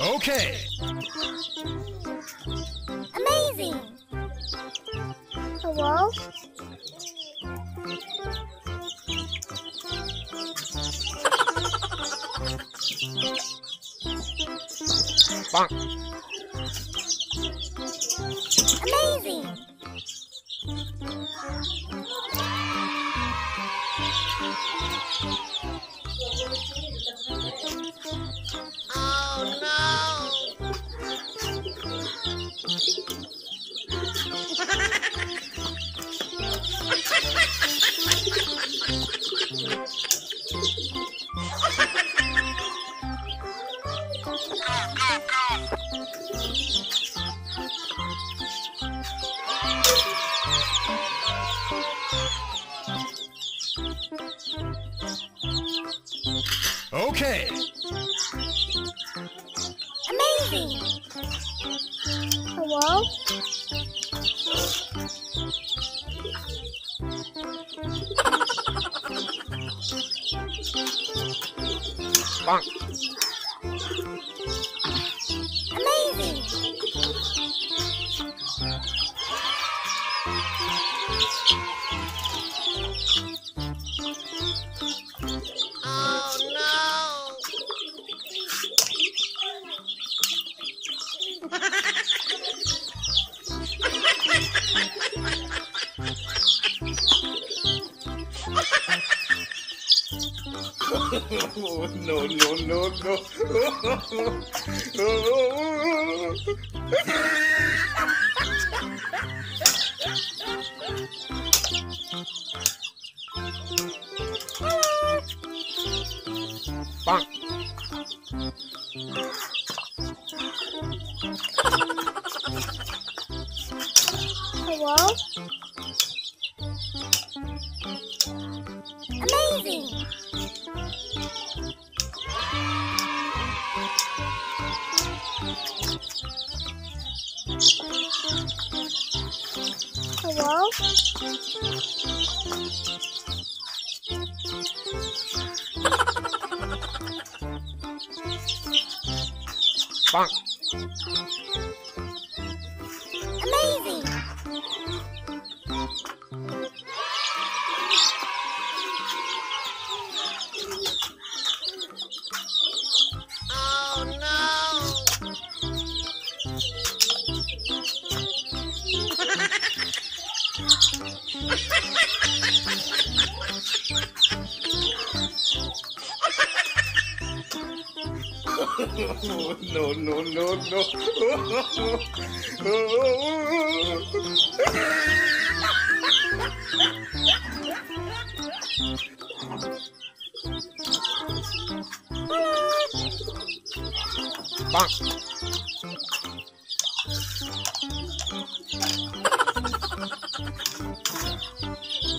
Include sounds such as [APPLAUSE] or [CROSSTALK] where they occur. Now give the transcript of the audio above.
Okay. Amazing. Hello? Bonk. Amazing. Oh, [LAUGHS] Okay. Amazing. Hello? Bonk. Amazing. Oh, no, no, no, no. Bonk. Hello? Amazing. Hello? [LAUGHS] [LAUGHS] Bonk. No, no, no, no. Bonk.